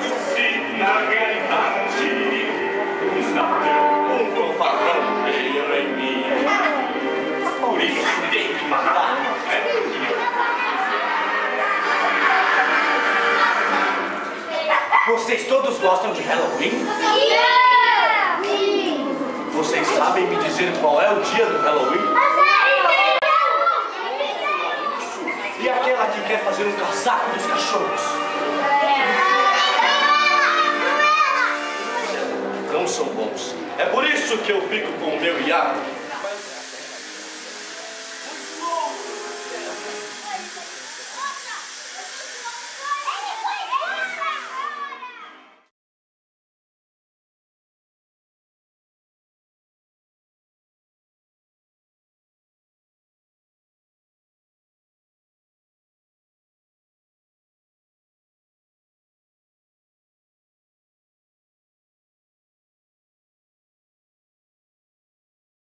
se na realidade um sábio, um fanfarrão brilha em mim. Por isso tem que matar. Vocês todos gostam de Halloween? Sim! Vocês sabem me dizer qual é o dia do Halloween? E aquela que quer fazer um casaco dos cachorros? Não são bons. É por isso que eu fico com o meu iaco.